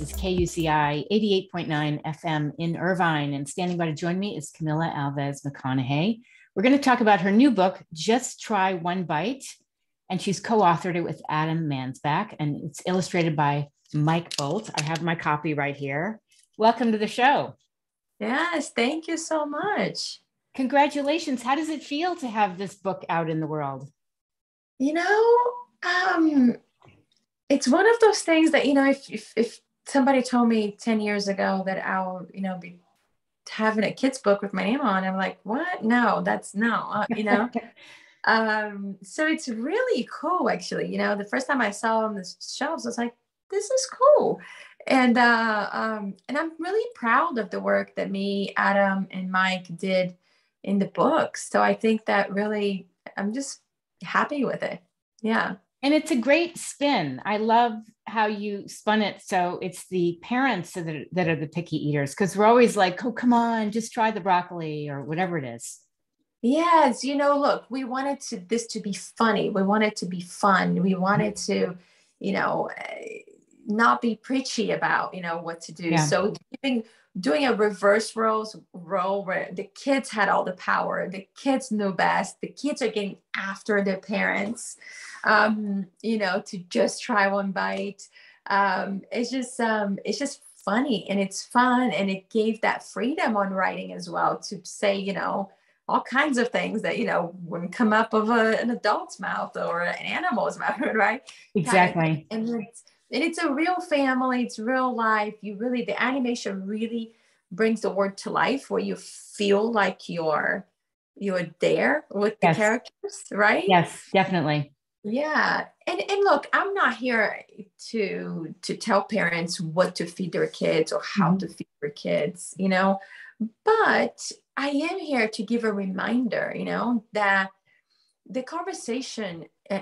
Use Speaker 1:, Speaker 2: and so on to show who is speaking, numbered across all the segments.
Speaker 1: This is KUCI 88.9 FM in Irvine. And standing by to join me is Camila Alves McConaughey. We're going to talk about her new book, Just Try One Bite. And she's co authored it with Adam Mansbach, and it's illustrated by Mike Boldt. I have my copy right here. Welcome to the show.
Speaker 2: Yes, thank you so much.
Speaker 1: Congratulations. How does it feel to have this book out in the world?
Speaker 2: You know, um, it's one of those things that you know if, if, if somebody told me 10 years ago that i'll you know be having a kids book with my name on. I'm like what? No that's no uh, you know? Um so it's really cool actually you know the first time i saw on the shelves i was like this is cool. And uh um and i'm really proud of the work that me adam and mike did in the book. So i think that really i'm just happy with it. Yeah.
Speaker 1: And it's a great spin. I love how you spun it. So it's the parents that are, that are the picky eaters because we're always like, oh, come on, just try the broccoli or whatever it is.
Speaker 2: Yes, you know, look, we wanted to this to be funny. We wanted to be fun. We wanted to, you know, eh, not be preachy about, you know, what to do. Yeah. So giving doing a reverse roles role where the kids had all the power, the kids know best, the kids are getting after their parents um, you know, to just try one bite. Um, it's just um, it's just funny and it's fun and it gave that freedom on writing as well to say, you know, all kinds of things that you know wouldn't come up of a, an adult's mouth or an animal's mouth, right?
Speaker 1: Exactly.
Speaker 2: And it's and it's a real family. It's real life. You really the animation really brings the word to life where you feel like you're you're there with the characters, right?
Speaker 1: Yes, definitely
Speaker 2: yeah and and look i'm not here to to tell parents what to feed their kids or how mm-hmm. to feed their kids you know but i am here to give a reminder you know that the conversation uh,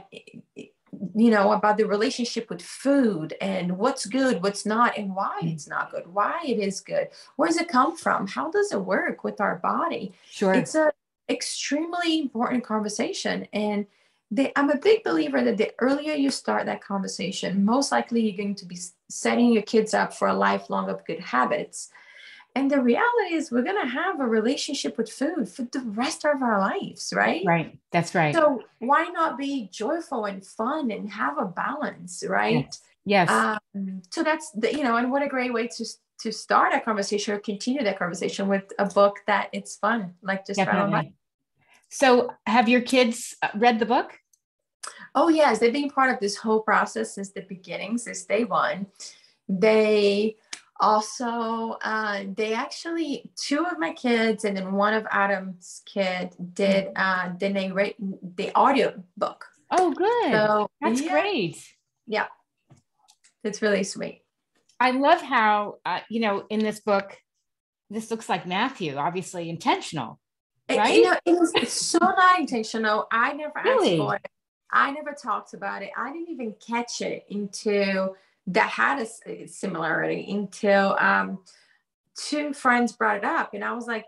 Speaker 2: you know about the relationship with food and what's good what's not and why mm. it's not good why it is good where does it come from how does it work with our body
Speaker 1: sure
Speaker 2: it's a extremely important conversation and they, I'm a big believer that the earlier you start that conversation, most likely you're going to be setting your kids up for a lifelong of good habits. And the reality is, we're going to have a relationship with food for the rest of our lives, right?
Speaker 1: Right. That's right.
Speaker 2: So why not be joyful and fun and have a balance, right?
Speaker 1: Yes.
Speaker 2: Um, so that's the, you know, and what a great way to to start a conversation or continue that conversation with a book that it's fun, like just Definitely.
Speaker 1: So, have your kids uh, read the book?
Speaker 2: Oh, yes. They've been part of this whole process since the beginning, since day one. They also, uh, they actually, two of my kids and then one of Adam's kid did uh, the narrate the audio book.
Speaker 1: Oh, good. So, That's yeah. great.
Speaker 2: Yeah. It's really sweet.
Speaker 1: I love how, uh, you know, in this book, this looks like Matthew, obviously intentional right?
Speaker 2: You know, it was so not intentional. I never really? asked for it. I never talked about it. I didn't even catch it until that had a similarity until um, two friends brought it up, and I was like,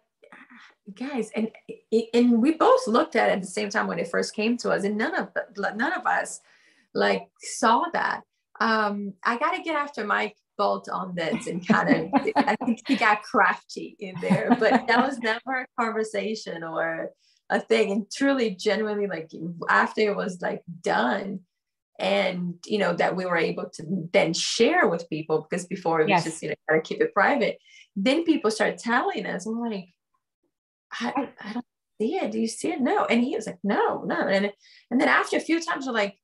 Speaker 2: guys, and and we both looked at it at the same time when it first came to us, and none of none of us like saw that. Um, I got to get after Mike Boldt on this and kind of I think he got crafty in there, but that was never a conversation or a thing. And truly, genuinely, like after it was like done, and you know that we were able to then share with people because before it was yes. just you know kind of keep it private. Then people started telling us, I'm like, I, I don't see it. Do you see it? No. And he was like, no, no. And and then after a few times, we're like,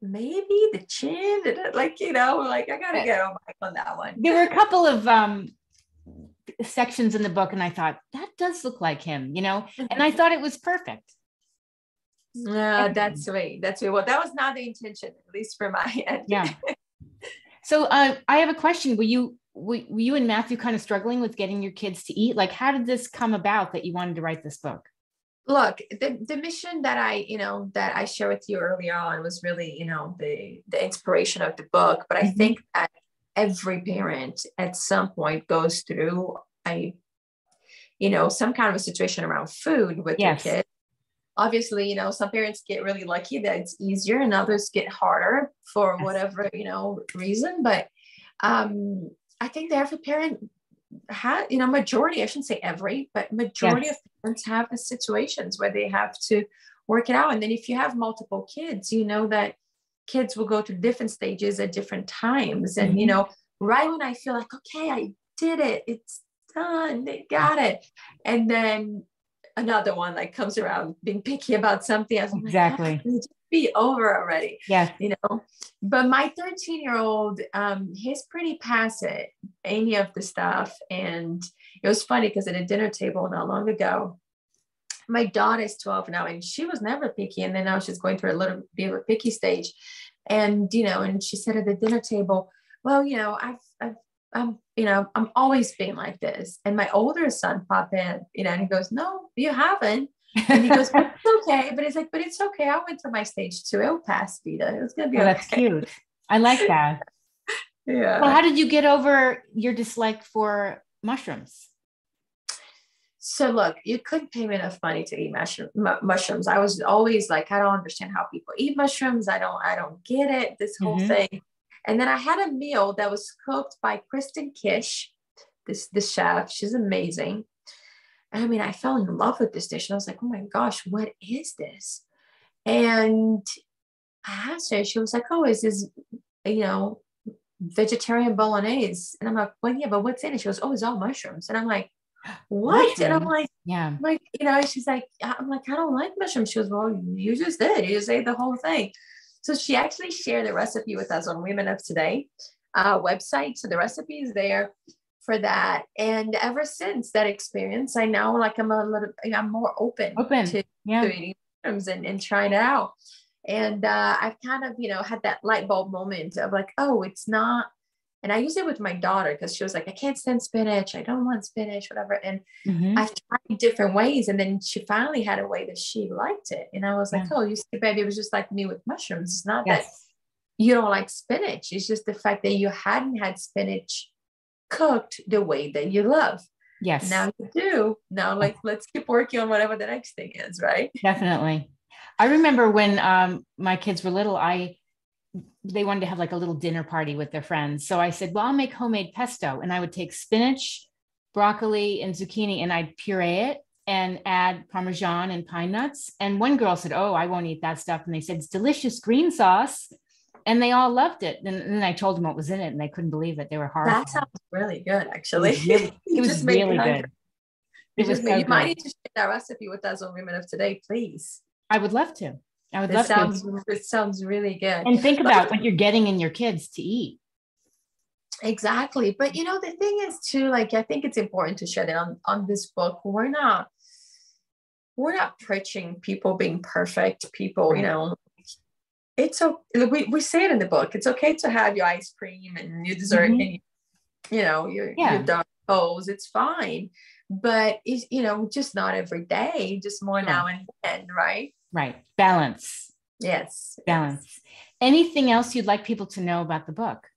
Speaker 2: maybe the chin, like you know, like I gotta get on on that one.
Speaker 1: There were a couple of um sections in the book, and I thought that does look like him, you know, and I thought it was perfect.
Speaker 2: Yeah, that's sweet. That's sweet. Well, that was not the intention, at least for my end.
Speaker 1: Yeah. So uh, I have a question. Were you were, were you and Matthew kind of struggling with getting your kids to eat? Like, how did this come about that you wanted to write this book?
Speaker 2: look the, the mission that i you know that i shared with you earlier on was really you know the the inspiration of the book but i mm-hmm. think that every parent at some point goes through a you know some kind of a situation around food with yes. their kids obviously you know some parents get really lucky that it's easier and others get harder for yes. whatever you know reason but um, I think that every parent had, you know, majority, I shouldn't say every, but majority yes. of parents have situations where they have to work it out. And then if you have multiple kids, you know that kids will go through different stages at different times. And, mm-hmm. you know, right when I feel like, okay, I did it, it's done, they got it. And then another one like comes around being picky about something.
Speaker 1: Exactly.
Speaker 2: Be over already.
Speaker 1: Yeah.
Speaker 2: You know, but my 13 year old, um, he's pretty past it, any of the stuff. And it was funny because at a dinner table not long ago, my daughter is 12 now and she was never picky. And then now she's going through a little bit of a picky stage. And, you know, and she said at the dinner table, well, you know, I've, I'm, you know, I'm always being like this. And my older son pop in, you know, and he goes, no, you haven't. And he goes, well, it's okay. But it's like, but it's okay. I went through my stage two. It'll pass, Vida. It was going to be
Speaker 1: oh,
Speaker 2: okay.
Speaker 1: That's cute. I like that.
Speaker 2: yeah.
Speaker 1: Well, how did you get over your dislike for mushrooms?
Speaker 2: So look, you couldn't pay me enough money to eat mushroom, mushrooms. I was always like, I don't understand how people eat mushrooms. I don't, I don't get it. This whole mm-hmm. thing. And then I had a meal that was cooked by Kristen Kish, this the chef. She's amazing. I mean, I fell in love with this dish and I was like, oh my gosh, what is this? And I asked her, she was like, oh, is this, you know, vegetarian bolognese? And I'm like, well, yeah, but what's in it? She goes, oh, it's all mushrooms. And I'm like, what? Mushrooms. And I'm like,
Speaker 1: yeah,
Speaker 2: like, you know, she's like, I'm like, I don't like mushrooms. She goes, well, you just did. You just ate the whole thing. So she actually shared the recipe with us on Women of Today uh, website. So the recipe is there for that. And ever since that experience, I now like I'm a little, I'm more open,
Speaker 1: open.
Speaker 2: to,
Speaker 1: yeah.
Speaker 2: to eating mushrooms and, and trying it out. And uh, I've kind of, you know, had that light bulb moment of like, oh, it's not. And I use it with my daughter because she was like, I can't stand spinach. I don't want spinach, whatever. And mm-hmm. I've tried different ways. And then she finally had a way that she liked it. And I was yeah. like, oh, you see, baby, it was just like me with mushrooms. It's not yes. that you don't like spinach. It's just the fact that you hadn't had spinach cooked the way that you love.
Speaker 1: Yes.
Speaker 2: Now you do. Now, like, let's keep working on whatever the next thing is, right?
Speaker 1: Definitely. I remember when um, my kids were little, I they wanted to have like a little dinner party with their friends. So I said, "Well, I'll make homemade pesto," and I would take spinach, broccoli, and zucchini, and I'd puree it and add parmesan and pine nuts. And one girl said, "Oh, I won't eat that stuff," and they said, "It's delicious green sauce." and they all loved it. And, then I told them what was in it, and they couldn't believe it. They were horrified.
Speaker 2: That sounds really good, actually.
Speaker 1: It was really, it was really good.
Speaker 2: It, was you might need to share that recipe with us on Women of Today, please.
Speaker 1: I would love to. I would
Speaker 2: it
Speaker 1: love
Speaker 2: sounds,
Speaker 1: to.
Speaker 2: It sounds really good.
Speaker 1: And think about what you're getting in your kids to eat.
Speaker 2: Exactly. But you know, the thing is too, like I think it's important to share that on, on this book. We're not we're not preaching people being perfect, people, you know, it's okay. We, we say it in the book. It's okay to have your ice cream and your dessert mm-hmm. and you know your yeah. your dark bowls. It's fine, but it's you know just not every day. Just more now and then, right?
Speaker 1: Right. Balance.
Speaker 2: Yes.
Speaker 1: Balance. Yes. Anything else you'd like people to know about the book?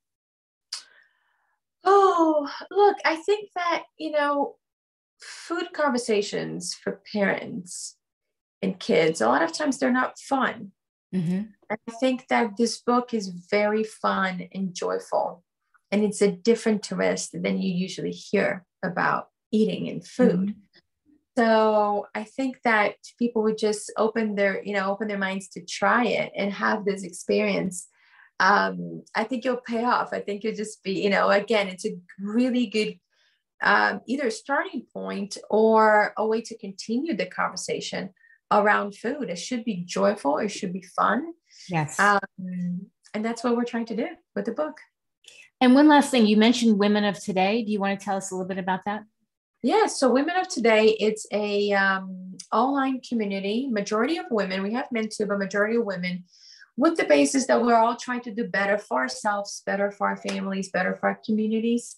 Speaker 2: Oh, look, I think that you know, food conversations for parents and kids. A lot of times they're not fun
Speaker 1: Mm-hmm.
Speaker 2: I think that this book is very fun and joyful, and it's a different twist than you usually hear about eating and food. Mm-hmm. So I think that people would just open their, you know, open their minds to try it and have this experience. Um, I think you'll pay off. I think you'll just be, you know, again, it's a really good um, either starting point or a way to continue the conversation around food. It should be joyful. It should be fun.
Speaker 1: Yes.
Speaker 2: Um, and that's what we're trying to do with the book.
Speaker 1: And one last thing, you mentioned Women of Today. Do you want to tell us a little bit about that?
Speaker 2: Yeah, so Women of Today, it's a um, online community, majority of women. We have men too, but majority of women, with the basis that we're all trying to do better for ourselves, better for our families, better for our communities.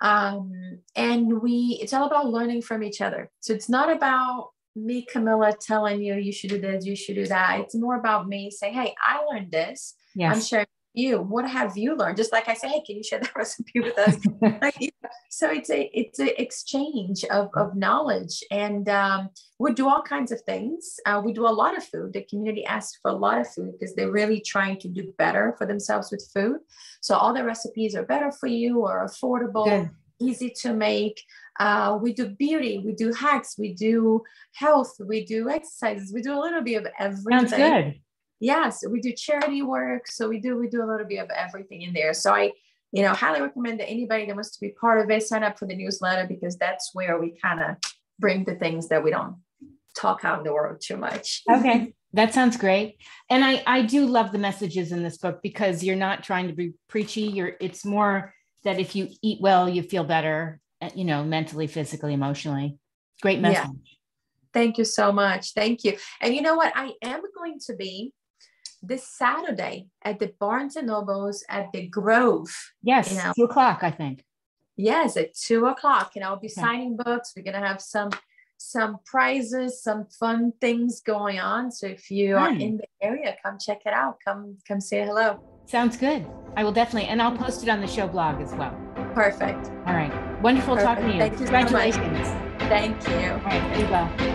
Speaker 2: Um, and we, it's all about learning from each other. So it's not about me, Camila, telling you you should do this, you should do that. It's more about me saying, hey, I learned this.
Speaker 1: Yes.
Speaker 2: I'm sharing you? What have you learned? Just like I say, hey, can you share that recipe with us? like, so it's a it's an exchange of, of knowledge, and um, we do all kinds of things. Uh, we do a lot of food. The community asks for a lot of food because they're really trying to do better for themselves with food. So all the recipes are better for you or affordable. Good easy to make. Uh, we do beauty, we do hacks, we do health, we do exercises, we do a little bit of everything.
Speaker 1: Sounds good.
Speaker 2: Yes, we do charity work, so we do we do a little bit of everything in there. So I, you know, highly recommend that anybody that wants to be part of it sign up for the newsletter because that's where we kind of bring the things that we don't talk out in the world too much.
Speaker 1: Okay. That sounds great. And I, I do love the messages in this book because you're not trying to be preachy. You're it's more that if you eat well, you feel better, uh, you know, mentally, physically, emotionally. Great message. Yeah.
Speaker 2: Thank you so much. Thank you. And you know what? I am going to be this Saturday at the Barnes and Nobles at the Grove.
Speaker 1: Yes, you know? two o'clock, I think.
Speaker 2: Yes, at two o'clock, and I'll be okay. signing books. We're gonna have some some prizes, some fun things going on. So if you are in the area, come check it out. Come come say hello.
Speaker 1: Sounds good. I will definitely, and I'll post it on the show blog as well.
Speaker 2: Perfect.
Speaker 1: All right. Wonderful Perfect. talking to you.
Speaker 2: Thank you
Speaker 1: Congratulations.
Speaker 2: So Thank you.
Speaker 1: All right. Be well.